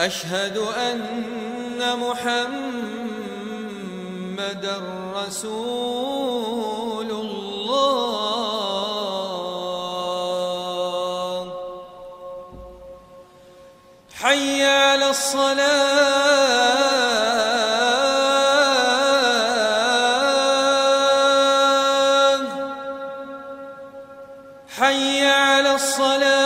أشهد أن محمدا رسول الله. حي على الصلاة. حي على الصلاة.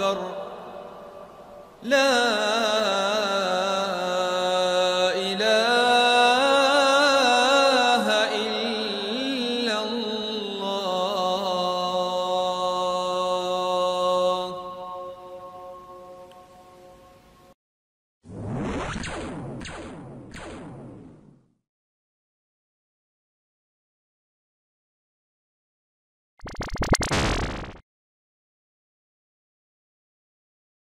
أكبر لا